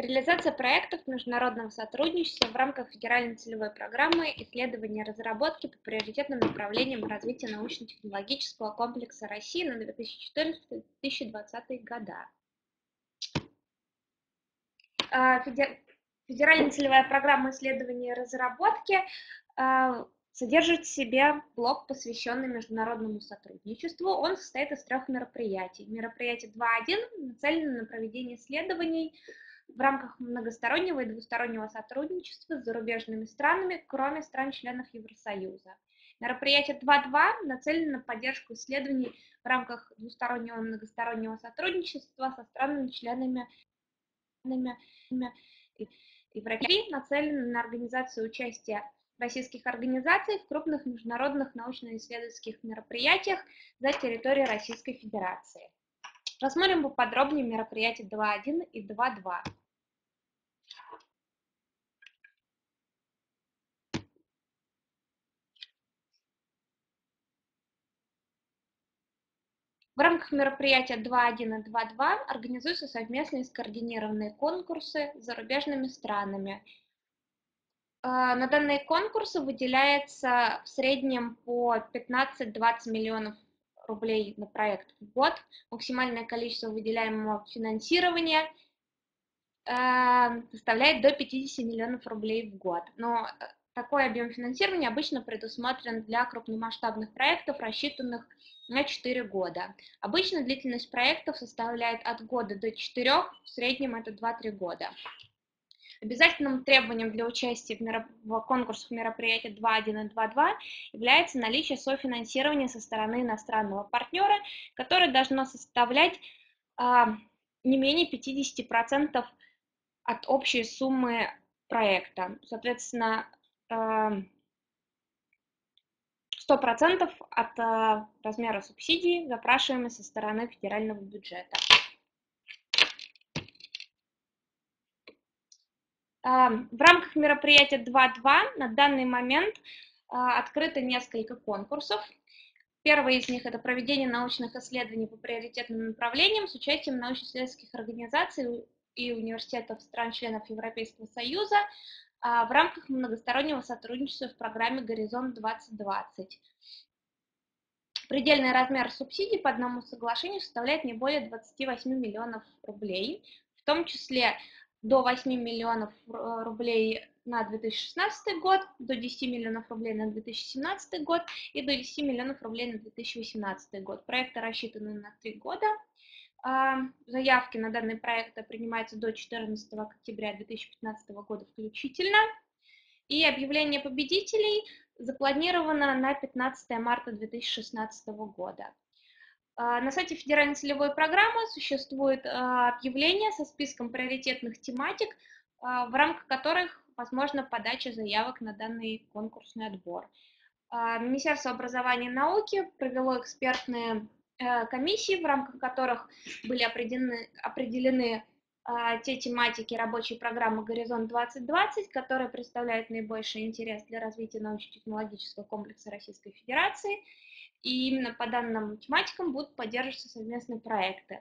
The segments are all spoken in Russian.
Реализация проектов международного сотрудничества в рамках федеральной целевой программы исследования и разработки по приоритетным направлениям развития научно-технологического комплекса России на 2014-2020 года. А, федеральная целевая программа исследования и разработки а, содержит в себе блок, посвященный международному сотрудничеству. Он состоит из трех мероприятий. Мероприятие 2.1 нацелено на проведение исследований в рамках многостороннего и двустороннего сотрудничества с зарубежными странами, кроме стран-членов Евросоюза. Мероприятие 2.2 нацелено на поддержку исследований в рамках двустороннего и многостороннего сотрудничества со странами-членами Европы, нацелено на организацию участия российских организаций в крупных международных научно-исследовательских мероприятиях за территорией Российской Федерации. Рассмотрим поподробнее мероприятия 2.1 и 2.2. В рамках мероприятия 2.1 и 2.2 организуются совместные скоординированные конкурсы с зарубежными странами. А, на данные конкурсы выделяется в среднем по 15-20 миллионов рублей на проект в год. Максимальное количество выделяемого финансирования а, составляет до 50 миллионов рублей в год. Но э, такой объем финансирования обычно предусмотрен для крупномасштабных проектов, рассчитанных на 4 года. Обычно длительность проектов составляет от года до 4, в среднем это 2-3 года. Обязательным требованием для участия в, мероп... в конкурсах мероприятия 2.1 и 2.2 является наличие софинансирования со стороны иностранного партнера, которое должно составлять а, не менее 50% от общей суммы проекта. Соответственно, 100% от э, размера субсидий, запрашиваемой со стороны федерального бюджета. В рамках мероприятия 2.2 на данный момент а, открыто несколько конкурсов. Первый из них – это проведение научных исследований по приоритетным направлениям с участием научно-исследовательских организаций и университетов стран-членов Европейского Союза а, в рамках многостороннего сотрудничества в программе «Горизонт 2020». Предельный размер субсидий по одному соглашению составляет не более 28 миллионов рублей, в том числе до 8 миллионов рублей на 2016 год, до 10 миллионов рублей на 2017 год и до 10 миллионов рублей на 2018 год. Проекты рассчитаны на 3 года. А, заявки на данные проекты принимаются до 14 октября 2015 года включительно. И объявление победителей запланировано на 15 марта 2016 года. А, на сайте Федеральной целевой программы существует а, объявление со списком приоритетных тематик, в рамках которых возможна подача заявок на данный конкурсный отбор. Министерство образования и науки провело экспертные Э, комиссии, в рамках которых были определены, определены а, те тематики рабочей программы «Горизонт-2020», которые представляют наибольший интерес для развития научно-технологического комплекса Российской Федерации. И именно по данным тематикам будут поддерживаться совместные проекты.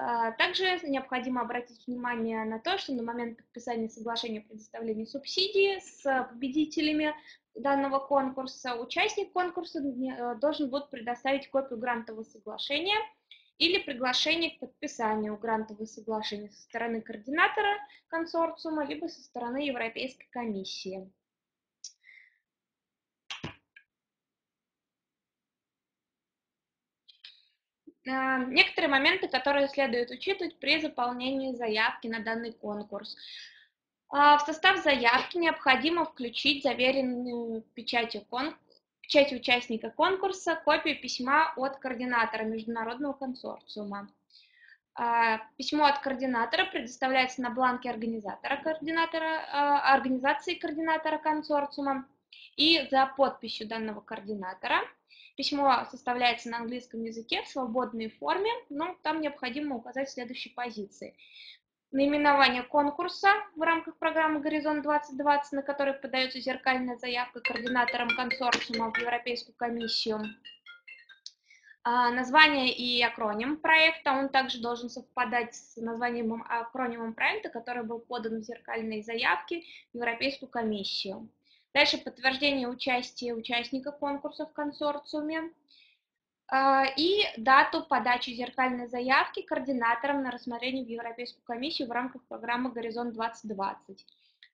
А, также необходимо обратить внимание на то, что на момент подписания соглашения о предоставлении субсидий с победителями данного конкурса участник конкурса э, должен будет предоставить копию грантового соглашения или приглашение к подписанию грантового соглашения со стороны координатора консорциума, либо со стороны Европейской комиссии. Некоторые моменты, которые следует учитывать при заполнении заявки на данный конкурс. А, в состав заявки необходимо включить заверенную печатью, кон... участника конкурса копию письма от координатора международного консорциума. А, письмо от координатора предоставляется на бланке организатора, координатора а, организации координатора консорциума и за подписью данного координатора. Письмо составляется на английском языке в свободной форме, но там необходимо указать следующие позиции. Наименование конкурса в рамках программы «Горизонт-2020», на который подается зеркальная заявка координатором консорциума в Европейскую комиссию, А, название и акроним проекта, он также должен совпадать с названием акронимом проекта, который был подан в зеркальной заявке в Европейскую комиссию. Дальше подтверждение участия участника конкурса в консорциуме а, и дату подачи зеркальной заявки координаторам на рассмотрение в Европейскую комиссию в рамках программы «Горизонт 2020».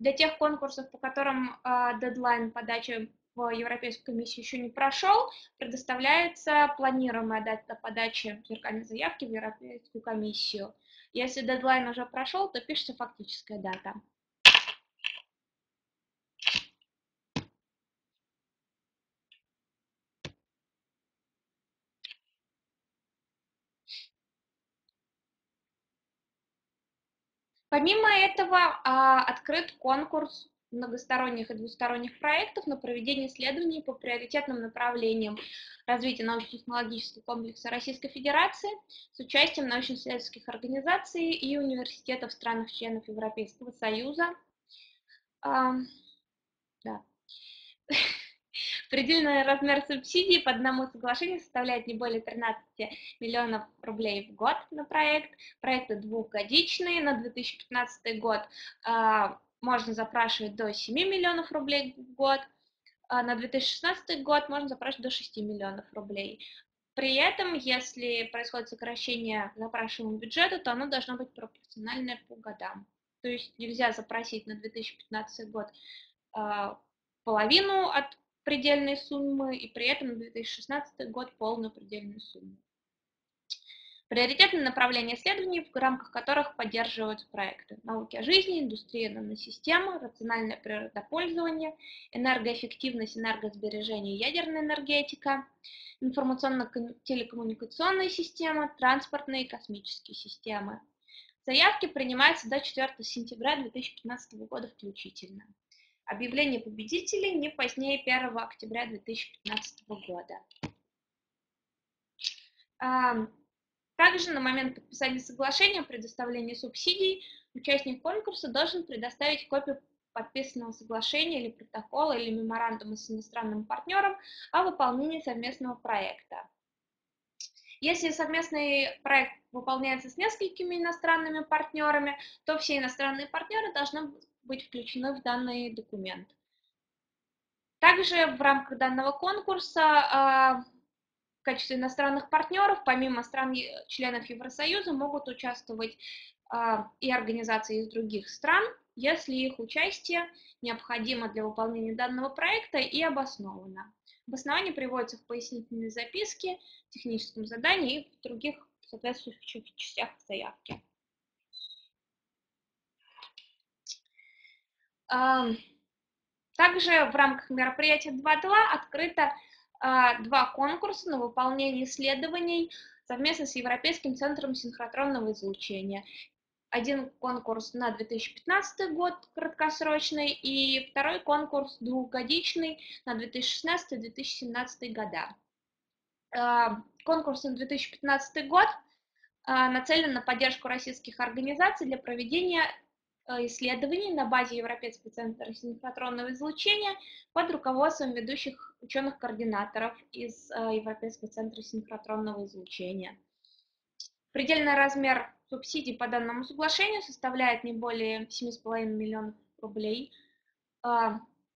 Для тех конкурсов, по которым а, дедлайн подачи в Европейскую комиссию еще не прошел, предоставляется планируемая дата подачи зеркальной заявки в Европейскую комиссию. Если дедлайн уже прошел, то пишется фактическая дата. Помимо этого, а, открыт конкурс многосторонних и двусторонних проектов на проведение исследований по приоритетным направлениям развития научно-технологического комплекса Российской Федерации с участием научно-исследовательских организаций и университетов странах-членов Европейского Союза. А, да. Предельный размер субсидий по одному соглашению составляет не более 13 миллионов рублей в год на проект. Проекты двухгодичные на 2015 год а, можно запрашивать до 7 миллионов рублей в год, а на 2016 год можно запрашивать до 6 миллионов рублей. При этом, если происходит сокращение запрашиваемого бюджета, то оно должно быть пропорциональное по годам. То есть нельзя запросить на 2015 год э, половину от предельной суммы и при этом на 2016 год полную предельную сумму. Приоритетные направления исследований, в рамках которых поддерживаются проекты. Науки о жизни, индустрия наносистемы, рациональное природопользование, энергоэффективность, энергосбережение, ядерная энергетика, информационно-телекоммуникационная система, транспортные и космические системы. Заявки принимаются до 4 сентября 2015 года включительно. Объявление победителей не позднее 1 октября 2015 года. Также на момент подписания соглашения о предоставлении субсидий участник конкурса должен предоставить копию подписанного соглашения или протокола или меморандума с иностранным партнером о выполнении совместного проекта. Если совместный проект выполняется с несколькими иностранными партнерами, то все иностранные партнеры должны быть включены в данный документ. Также в рамках данного конкурса а, в качестве иностранных партнеров, помимо стран-членов Евросоюза, могут участвовать а, и организации из других стран, если их участие необходимо для выполнения данного проекта и обосновано. Обоснование приводится в пояснительной записке, техническом задании и в других соответствующих частях заявки. Также в рамках мероприятия 2.2 открыто а, два конкурса на выполнение исследований совместно с Европейским центром синхротронного излучения. Один конкурс на 2015 год краткосрочный и второй конкурс двухгодичный на 2016-2017 года. А, конкурс на 2015 год а, нацелен на поддержку российских организаций для проведения исследований на базе Европейского центра синхротронного излучения под руководством ведущих ученых-координаторов из э, Европейского центра синхротронного излучения. Предельный размер субсидий по данному соглашению составляет не более 7,5 миллионов рублей, э,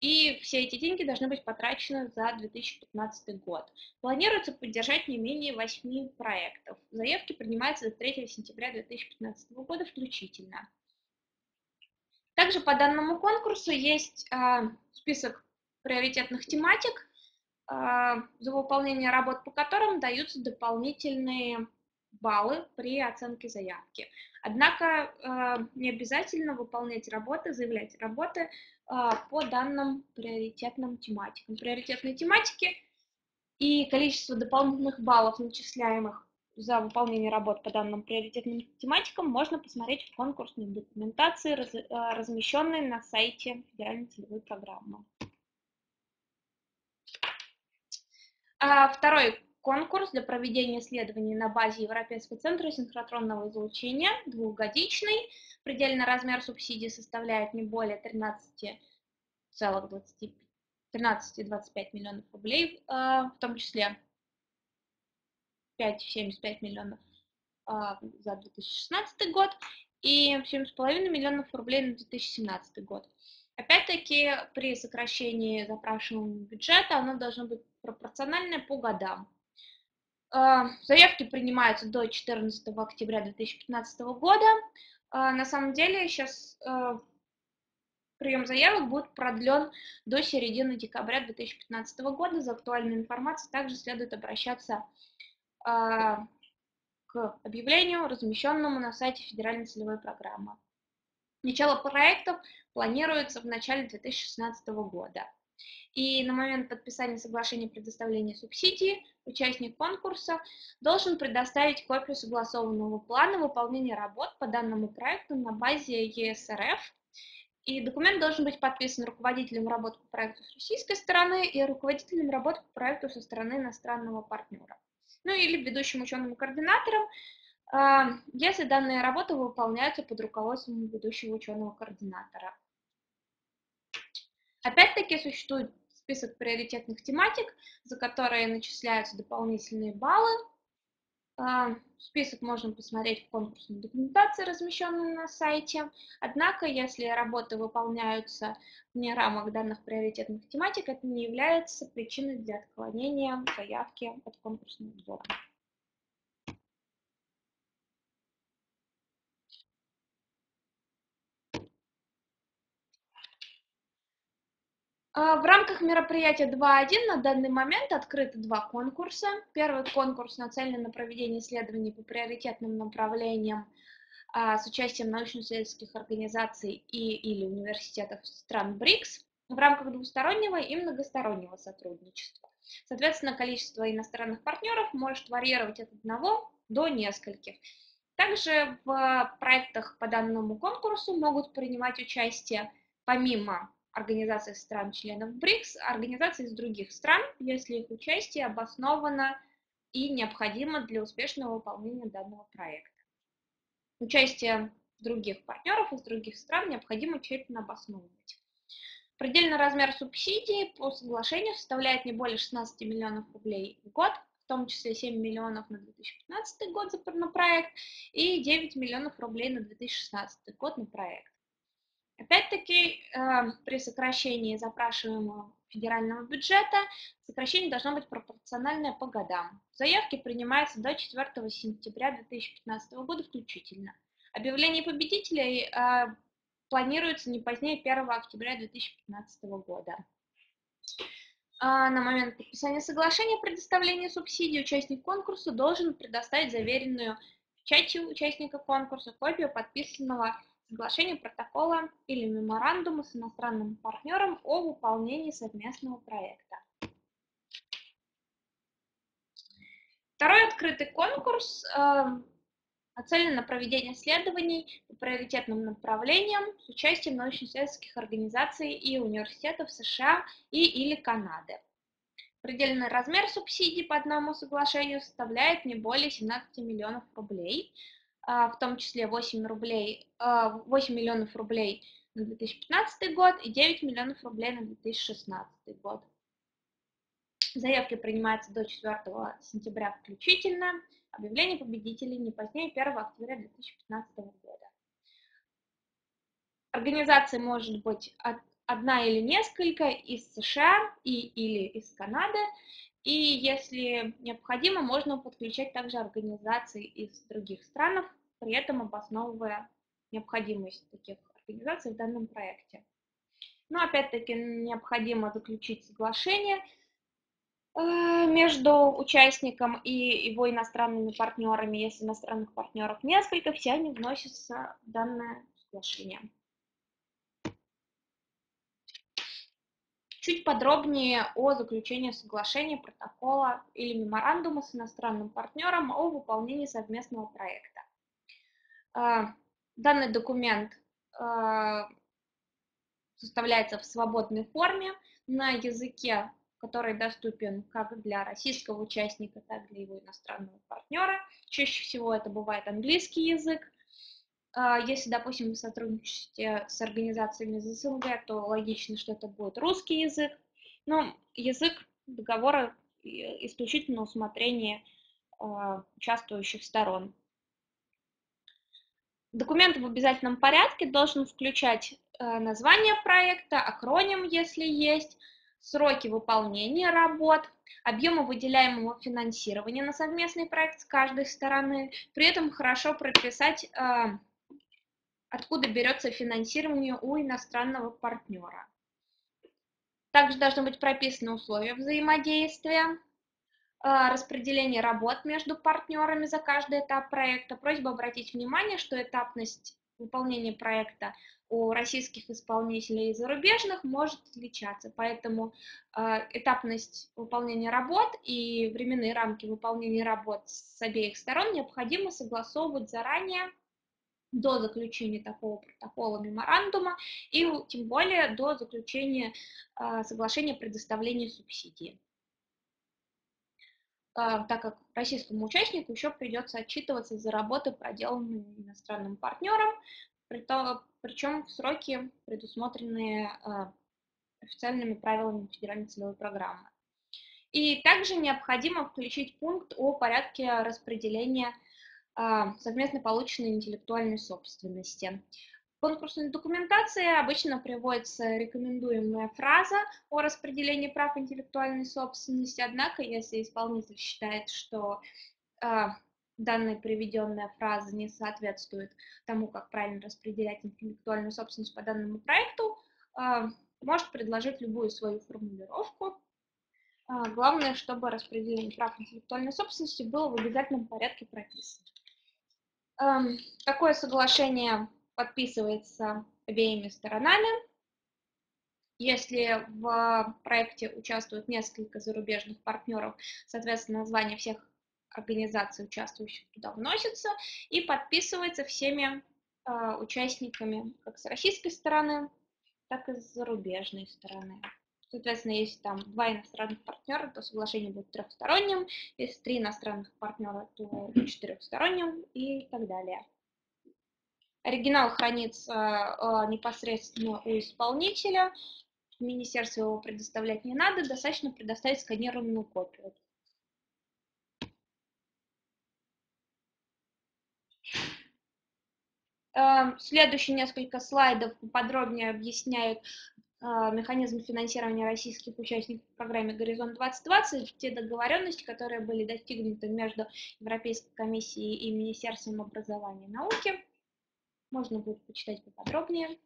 и все эти деньги должны быть потрачены за 2015 год. Планируется поддержать не менее 8 проектов. Заявки принимаются до 3 сентября 2015 года включительно. Также по данному конкурсу есть э, список приоритетных тематик, э, за выполнение работ по которым даются дополнительные баллы при оценке заявки. Однако э, не обязательно выполнять работы, заявлять работы по данным приоритетным тематикам. Приоритетные тематики и количество дополнительных баллов, начисляемых за выполнение работ по данным приоритетным тематикам можно посмотреть в конкурсной документации, раз, э, размещенной на сайте федеральной целевой программы. А второй конкурс для проведения исследований на базе Европейского центра синхротронного излучения, двухгодичный. Предельный размер субсидий составляет не более 13,25 13 миллионов рублей, э, в том числе 75 миллионов а, за 2016 год и 7,5 миллионов рублей на 2017 год. Опять-таки, при сокращении запрашиваемого бюджета оно должно быть пропорциональное по годам. А, заявки принимаются до 14 октября 2015 года. А, на самом деле сейчас прием заявок будет продлен до середины декабря 2015 года. За актуальной информацией также следует обращаться к объявлению, размещенному на сайте Федеральной целевой программы. Начало проектов планируется в начале 2016 года. И на момент подписания соглашения о предоставлении субсидий участник конкурса должен предоставить копию согласованного плана выполнения работ по данному проекту на базе ЕСРФ. И документ должен быть подписан руководителем работы по проекту с российской стороны и руководителем работы по проекту со стороны иностранного партнера ну или ведущим ученым-координатором, если данные работы выполняются под руководством ведущего ученого-координатора. Опять-таки существует список приоритетных тематик, за которые начисляются дополнительные баллы. А, список можно посмотреть в конкурсной документации, размещенной на сайте. Однако, если работы выполняются вне рамок данных приоритетных тематик, это не является причиной для отклонения заявки от конкурсного сбора. В рамках мероприятия 2.1 на данный момент открыты два конкурса. Первый конкурс нацелен на проведение исследований по приоритетным направлениям а, с участием научно-исследовательских организаций и или университетов стран БРИКС в рамках двустороннего и многостороннего сотрудничества. Соответственно, количество иностранных партнеров может варьировать от одного до нескольких. Также в проектах по данному конкурсу могут принимать участие помимо организаций стран-членов БРИКС, организаций из других стран, если их участие обосновано и необходимо для успешного выполнения данного проекта. Участие других партнеров из других стран необходимо тщательно обосновывать. Предельный размер субсидий по соглашению составляет не более 16 миллионов рублей в год, в том числе 7 миллионов на 2015 год на проект и 9 миллионов рублей на 2016 год на проект. Опять-таки, э, при сокращении запрашиваемого федерального бюджета сокращение должно быть пропорциональное по годам. Заявки принимаются до 4 сентября 2015 года включительно. Объявление победителей э, планируется не позднее 1 октября 2015 года. А на момент подписания соглашения о предоставлении субсидий участник конкурса должен предоставить заверенную печатью участника конкурса копию подписанного соглашение протокола или меморандума с иностранным партнером о выполнении совместного проекта. Второй открытый конкурс э, нацелен на проведение исследований по приоритетным направлениям с участием научно-исследовательских организаций и университетов США и или Канады. Предельный размер субсидий по одному соглашению составляет не более 17 миллионов рублей, в том числе 8, рублей, 8 а, миллионов рублей на 2015 год и 9 миллионов рублей на 2016 год. Заявки принимаются до 4 сентября включительно. Объявление победителей не позднее 1 октября 2015 года. Организация может быть одна или несколько из США и или из Канады. И если необходимо, можно подключать также организации из других стран, при этом обосновывая необходимость таких организаций в данном проекте. Но опять-таки необходимо заключить соглашение э, между участником и его иностранными партнерами. Если иностранных партнеров несколько, все они вносятся в данное соглашение. Чуть подробнее о заключении соглашения, протокола или меморандума с иностранным партнером о выполнении совместного проекта. А, данный документ а, составляется в свободной форме на языке, который доступен как для российского участника, так и для его иностранного партнера. Чаще всего это бывает английский язык. А, если, допустим, вы сотрудничаете с организациями из СНГ, то логично, что это будет русский язык. Но язык договора исключительно усмотрение участвующих сторон. Документ в обязательном порядке должен включать название проекта, акроним, если есть, сроки выполнения работ, объемы выделяемого финансирования на совместный проект с каждой стороны. При этом хорошо прописать, откуда берется финансирование у иностранного партнера. Также должны быть прописаны условия взаимодействия, э, распределение работ между партнерами за каждый этап проекта. Просьба обратить внимание, что этапность выполнения проекта у российских исполнителей и зарубежных может отличаться, поэтому э, этапность выполнения работ и временные рамки выполнения работ с обеих сторон необходимо согласовывать заранее до заключения такого протокола меморандума и тем более до заключения э, соглашения предоставления субсидии э, так как российскому участнику еще придется отчитываться за работы, проделанные иностранным партнером, причем в сроки, предусмотренные а, официальными правилами федеральной целевой программы. И также необходимо включить пункт о порядке распределения а, совместно полученной интеллектуальной собственности. В конкурсной документации обычно приводится рекомендуемая фраза о распределении прав интеллектуальной собственности, однако если исполнитель считает, что а, данная приведенная фраза не соответствует тому, как правильно распределять интеллектуальную собственность по данному проекту, а, может предложить любую свою формулировку. А, главное, чтобы распределение прав интеллектуальной собственности было в обязательном порядке прописано. Такое соглашение подписывается обеими сторонами. Если в проекте участвуют несколько зарубежных партнеров, соответственно, название всех организаций, участвующих туда, вносится и подписывается всеми э, участниками, как с российской стороны, так и с зарубежной стороны. Соответственно, если там два иностранных партнера, то соглашение будет трехсторонним, если три иностранных партнера, то четырехсторонним и так далее. Оригинал хранится э, непосредственно у исполнителя, министерству его предоставлять не надо, достаточно предоставить сканированную копию. Эм, следующие несколько слайдов подробнее объясняют механизм финансирования российских участников в программе «Горизонт 2020», те договоренности, которые были достигнуты между Европейской комиссией и Министерством образования и науки. Можно будет почитать поподробнее.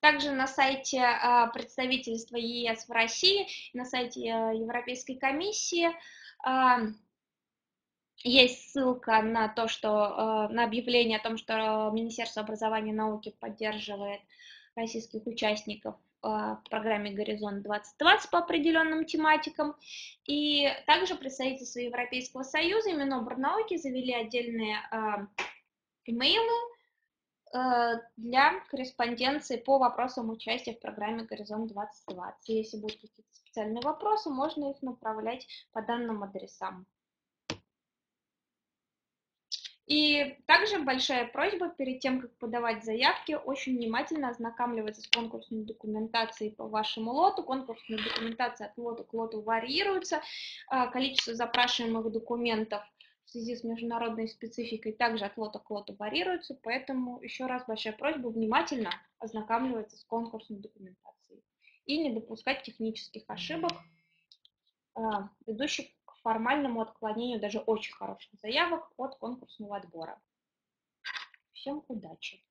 Также на сайте а, представительства ЕС в России, на сайте э, Европейской комиссии а, есть ссылка на то, что э, на объявление о том, что Министерство образования и науки поддерживает российских участников э, в программе «Горизонт 2020» по определенным тематикам. И также представительство Европейского Союза и Минобрнауки завели отдельные имейлы Э, для корреспонденции по вопросам участия в программе «Горизонт 2020». Если будут какие-то специальные вопросы, можно их направлять по данным адресам. И также большая просьба перед тем, как подавать заявки, очень внимательно ознакомливаться с конкурсной документацией по вашему лоту. Конкурсная документация от лота к лоту варьируется. Э, количество запрашиваемых документов – в связи с международной спецификой также от лота к лоту варьируются, поэтому еще раз большая просьба внимательно ознакомливаться с конкурсной документацией и не допускать технических ошибок, а, ведущих формальному отклонению даже очень хороших заявок от конкурсного отбора. Всем удачи!